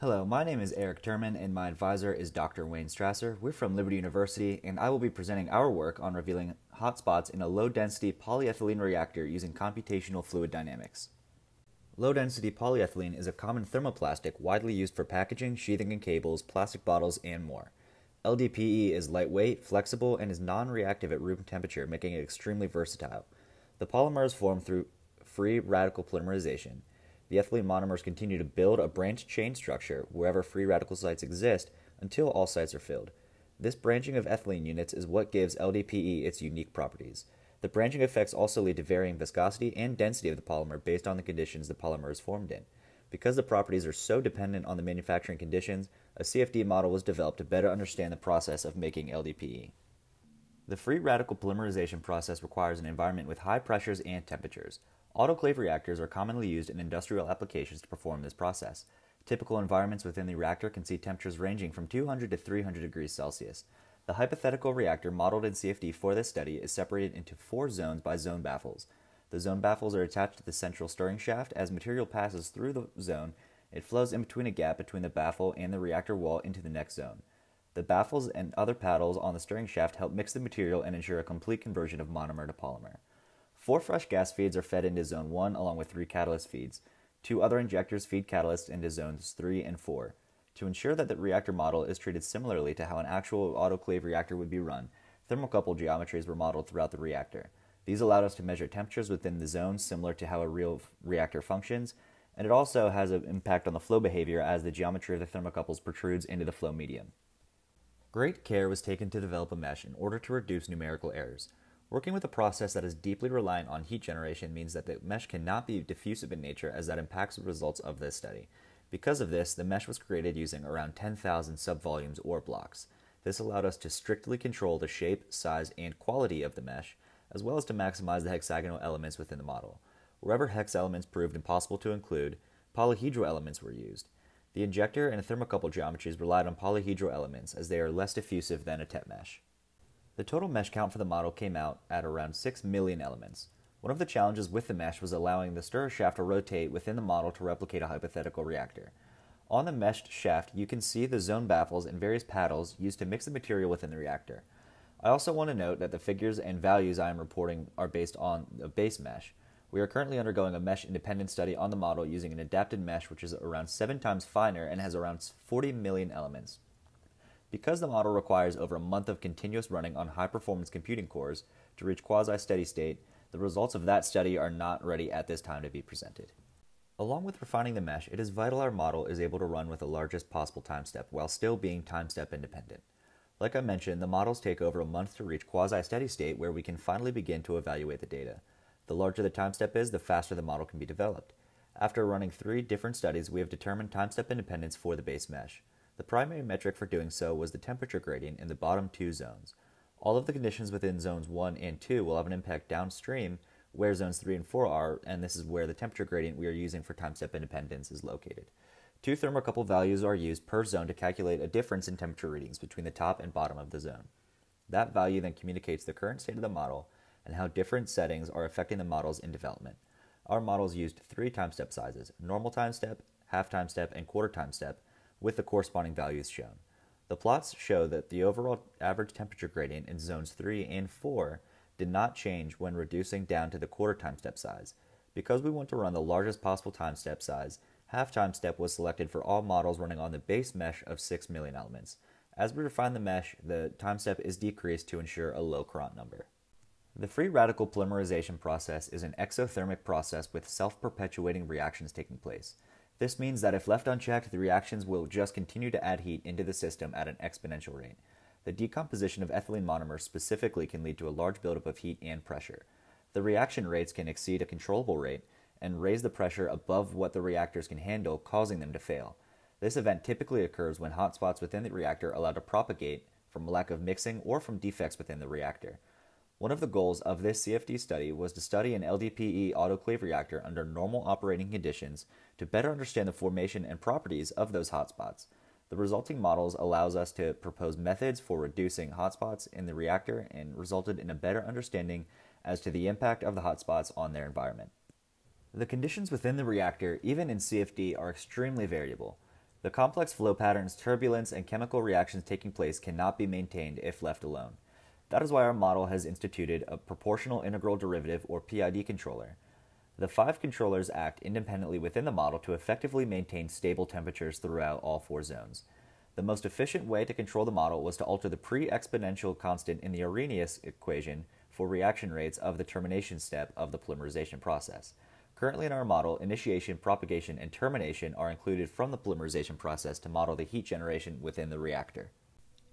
Hello, my name is Eric Turman, and my advisor is Dr. Wayne Strasser. We're from Liberty University, and I will be presenting our work on revealing hotspots in a low density polyethylene reactor using computational fluid dynamics. Low density polyethylene is a common thermoplastic widely used for packaging, sheathing and cables, plastic bottles, and more. LDPE is lightweight, flexible, and is non reactive at room temperature, making it extremely versatile. The polymer is formed through free radical polymerization. The ethylene monomers continue to build a branched chain structure wherever free radical sites exist until all sites are filled. This branching of ethylene units is what gives LDPE its unique properties. The branching effects also lead to varying viscosity and density of the polymer based on the conditions the polymer is formed in. Because the properties are so dependent on the manufacturing conditions, a CFD model was developed to better understand the process of making LDPE. The free radical polymerization process requires an environment with high pressures and temperatures. Autoclave reactors are commonly used in industrial applications to perform this process. Typical environments within the reactor can see temperatures ranging from 200 to 300 degrees Celsius. The hypothetical reactor modeled in CFD for this study is separated into four zones by zone baffles. The zone baffles are attached to the central stirring shaft. As material passes through the zone, it flows in between a gap between the baffle and the reactor wall into the next zone. The baffles and other paddles on the stirring shaft help mix the material and ensure a complete conversion of monomer to polymer. Four fresh gas feeds are fed into Zone 1 along with three catalyst feeds. Two other injectors feed catalysts into Zones 3 and 4. To ensure that the reactor model is treated similarly to how an actual autoclave reactor would be run, thermocouple geometries were modeled throughout the reactor. These allowed us to measure temperatures within the zones similar to how a real reactor functions, and it also has an impact on the flow behavior as the geometry of the thermocouples protrudes into the flow medium. Great care was taken to develop a mesh in order to reduce numerical errors. Working with a process that is deeply reliant on heat generation means that the mesh cannot be diffusive in nature as that impacts the results of this study. Because of this, the mesh was created using around 10,000 subvolumes or blocks. This allowed us to strictly control the shape, size, and quality of the mesh, as well as to maximize the hexagonal elements within the model. Wherever hex elements proved impossible to include, polyhedral elements were used. The injector and thermocouple geometries relied on polyhedral elements as they are less diffusive than a TET mesh. The total mesh count for the model came out at around 6 million elements. One of the challenges with the mesh was allowing the stirrer shaft to rotate within the model to replicate a hypothetical reactor. On the meshed shaft, you can see the zone baffles and various paddles used to mix the material within the reactor. I also want to note that the figures and values I am reporting are based on a base mesh. We are currently undergoing a mesh independent study on the model using an adapted mesh which is around 7 times finer and has around 40 million elements. Because the model requires over a month of continuous running on high performance computing cores to reach quasi steady state, the results of that study are not ready at this time to be presented. Along with refining the mesh, it is vital our model is able to run with the largest possible time step while still being time step independent. Like I mentioned, the models take over a month to reach quasi steady state where we can finally begin to evaluate the data. The larger the time step is, the faster the model can be developed. After running three different studies, we have determined time step independence for the base mesh. The primary metric for doing so was the temperature gradient in the bottom two zones. All of the conditions within zones 1 and 2 will have an impact downstream where zones 3 and 4 are, and this is where the temperature gradient we are using for time step independence is located. Two thermocouple values are used per zone to calculate a difference in temperature readings between the top and bottom of the zone. That value then communicates the current state of the model and how different settings are affecting the models in development. Our models used three time step sizes normal time step, half time step, and quarter time step, with the corresponding values shown. The plots show that the overall average temperature gradient in zones 3 and 4 did not change when reducing down to the quarter time step size. Because we want to run the largest possible time step size, half time step was selected for all models running on the base mesh of 6 million elements. As we refine the mesh, the time step is decreased to ensure a low Courant number. The free radical polymerization process is an exothermic process with self perpetuating reactions taking place. This means that if left unchecked, the reactions will just continue to add heat into the system at an exponential rate. The decomposition of ethylene monomers specifically can lead to a large buildup of heat and pressure. The reaction rates can exceed a controllable rate and raise the pressure above what the reactors can handle, causing them to fail. This event typically occurs when hotspots within the reactor allow to propagate from lack of mixing or from defects within the reactor. One of the goals of this CFD study was to study an LDPE autoclave reactor under normal operating conditions to better understand the formation and properties of those hotspots. The resulting models allows us to propose methods for reducing hotspots in the reactor and resulted in a better understanding as to the impact of the hotspots on their environment. The conditions within the reactor, even in CFD, are extremely variable. The complex flow patterns, turbulence, and chemical reactions taking place cannot be maintained if left alone. That is why our model has instituted a proportional integral derivative or PID controller. The five controllers act independently within the model to effectively maintain stable temperatures throughout all four zones. The most efficient way to control the model was to alter the pre-exponential constant in the Arrhenius equation for reaction rates of the termination step of the polymerization process. Currently in our model, initiation, propagation, and termination are included from the polymerization process to model the heat generation within the reactor.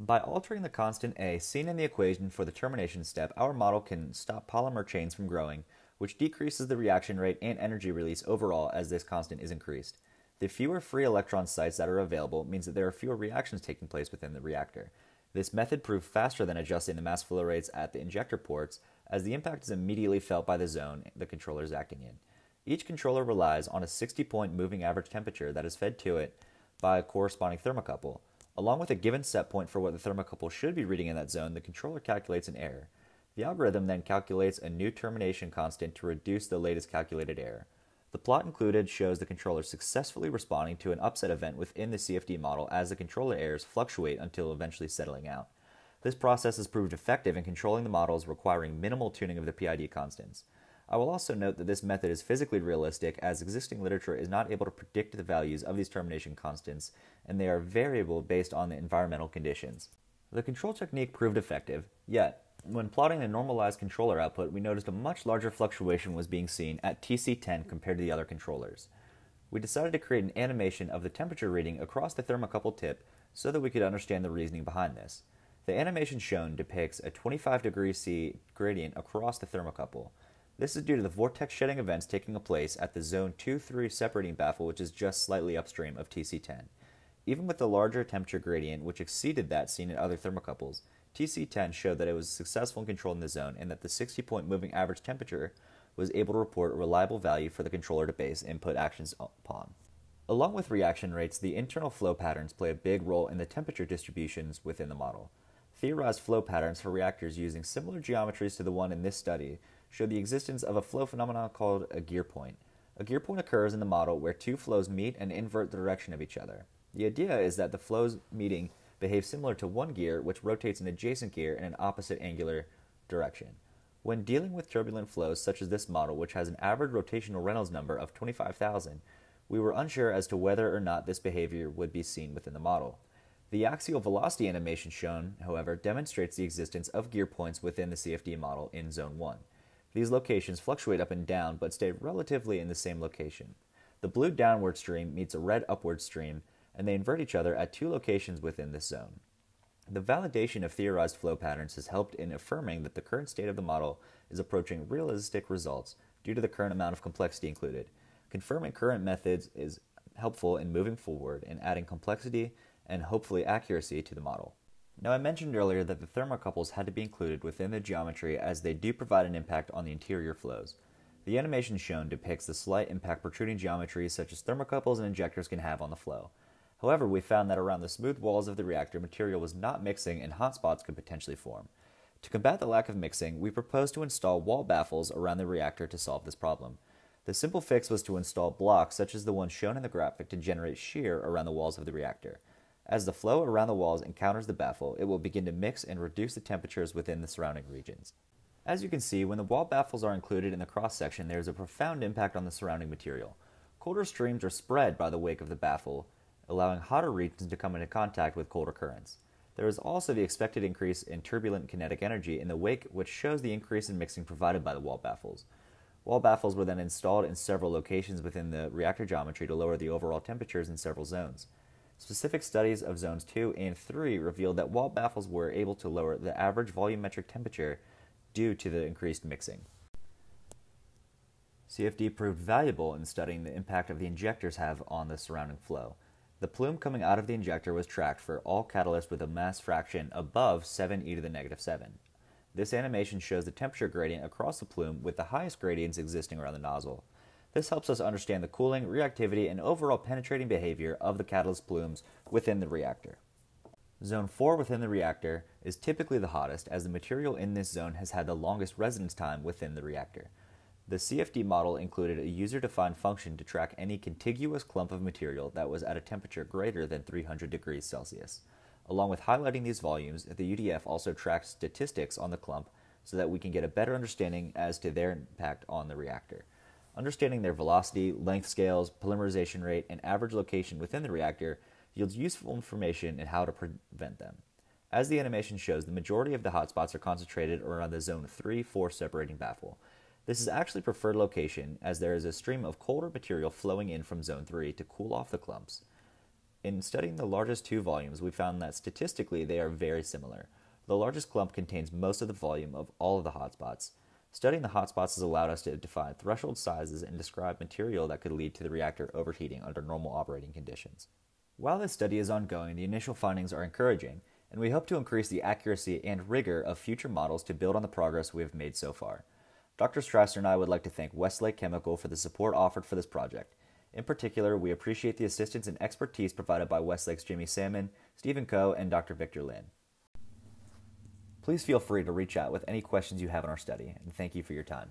By altering the constant A seen in the equation for the termination step, our model can stop polymer chains from growing, which decreases the reaction rate and energy release overall as this constant is increased. The fewer free electron sites that are available means that there are fewer reactions taking place within the reactor. This method proved faster than adjusting the mass flow rates at the injector ports, as the impact is immediately felt by the zone the controller is acting in. Each controller relies on a 60 point moving average temperature that is fed to it by a corresponding thermocouple. Along with a given set point for what the thermocouple should be reading in that zone, the controller calculates an error. The algorithm then calculates a new termination constant to reduce the latest calculated error. The plot included shows the controller successfully responding to an upset event within the CFD model as the controller errors fluctuate until eventually settling out. This process has proved effective in controlling the models requiring minimal tuning of the PID constants. I will also note that this method is physically realistic as existing literature is not able to predict the values of these termination constants and they are variable based on the environmental conditions. The control technique proved effective, yet, when plotting the normalized controller output, we noticed a much larger fluctuation was being seen at TC10 compared to the other controllers. We decided to create an animation of the temperature reading across the thermocouple tip so that we could understand the reasoning behind this. The animation shown depicts a 25 degrees C gradient across the thermocouple. This is due to the vortex shedding events taking place at the zone 2-3 separating baffle which is just slightly upstream of TC10. Even with the larger temperature gradient which exceeded that seen in other thermocouples, TC10 showed that it was successful in controlling the zone and that the 60 point moving average temperature was able to report a reliable value for the controller to base input actions upon. Along with reaction rates, the internal flow patterns play a big role in the temperature distributions within the model. Theorized flow patterns for reactors using similar geometries to the one in this study show the existence of a flow phenomenon called a gear point. A gear point occurs in the model where two flows meet and invert the direction of each other. The idea is that the flows meeting behave similar to one gear which rotates an adjacent gear in an opposite angular direction. When dealing with turbulent flows such as this model, which has an average rotational Reynolds number of 25,000, we were unsure as to whether or not this behavior would be seen within the model. The axial velocity animation shown, however, demonstrates the existence of gear points within the CFD model in Zone 1. These locations fluctuate up and down but stay relatively in the same location. The blue downward stream meets a red upward stream, and they invert each other at two locations within this zone. The validation of theorized flow patterns has helped in affirming that the current state of the model is approaching realistic results due to the current amount of complexity included. Confirming current methods is helpful in moving forward and adding complexity and hopefully accuracy to the model. Now, I mentioned earlier that the thermocouples had to be included within the geometry as they do provide an impact on the interior flows. The animation shown depicts the slight impact protruding geometries such as thermocouples and injectors can have on the flow. However, we found that around the smooth walls of the reactor, material was not mixing and hot spots could potentially form. To combat the lack of mixing, we proposed to install wall baffles around the reactor to solve this problem. The simple fix was to install blocks such as the one shown in the graphic to generate shear around the walls of the reactor. As the flow around the walls encounters the baffle, it will begin to mix and reduce the temperatures within the surrounding regions. As you can see, when the wall baffles are included in the cross section, there is a profound impact on the surrounding material. Colder streams are spread by the wake of the baffle, allowing hotter regions to come into contact with colder currents. There is also the expected increase in turbulent kinetic energy in the wake, which shows the increase in mixing provided by the wall baffles. Wall baffles were then installed in several locations within the reactor geometry to lower the overall temperatures in several zones. Specific studies of zones 2 and 3 revealed that wall baffles were able to lower the average volumetric temperature due to the increased mixing. CFD proved valuable in studying the impact of the injectors have on the surrounding flow. The plume coming out of the injector was tracked for all catalysts with a mass fraction above 7 e to the negative 7. This animation shows the temperature gradient across the plume with the highest gradients existing around the nozzle. This helps us understand the cooling, reactivity, and overall penetrating behavior of the catalyst plumes within the reactor. Zone 4 within the reactor is typically the hottest as the material in this zone has had the longest residence time within the reactor. The CFD model included a user defined function to track any contiguous clump of material that was at a temperature greater than 300 degrees Celsius. Along with highlighting these volumes, the UDF also tracks statistics on the clump so that we can get a better understanding as to their impact on the reactor. Understanding their velocity, length scales, polymerization rate, and average location within the reactor yields useful information in how to prevent them. As the animation shows, the majority of the hotspots are concentrated around the zone 3 4 separating baffle. This is actually preferred location as there is a stream of colder material flowing in from zone 3 to cool off the clumps. In studying the largest two volumes, we found that statistically they are very similar. The largest clump contains most of the volume of all of the hotspots. Studying the hotspots has allowed us to define threshold sizes and describe material that could lead to the reactor overheating under normal operating conditions. While this study is ongoing, the initial findings are encouraging, and we hope to increase the accuracy and rigor of future models to build on the progress we have made so far. Dr. Strasser and I would like to thank Westlake Chemical for the support offered for this project. In particular, we appreciate the assistance and expertise provided by Westlake's Jimmy Salmon, Stephen Coe, and Dr. Victor Lin. Please feel free to reach out with any questions you have on our study, and thank you for your time.